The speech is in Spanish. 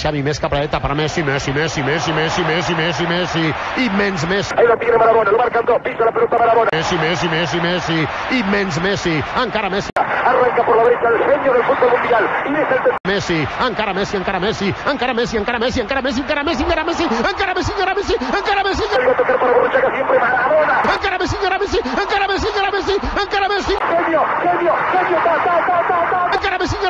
Xavi més cap a per Messi, Messi, Messi, Messi, Messi, Messi, Messi, Messi, immens Messi. Ahí lo tiene Marabona, lo marcan dos, pisa la pelota Marabona. Messi, Messi, Messi, Messi, immens Messi, encara Messi. Arranca por la derecha el genio del fútbol mundial. Y es el Messi, encara Messi, encara Messi, encara Messi, encara Messi, encara Messi, encara Messi, encara Messi, encara Messi, encara Messi, encara Messi, Vuelve a tocar siempre Maradona. encara Messi, encara Messi, encara Messi, encara Messi, Messi, Genio, genio, genio, encara Messi,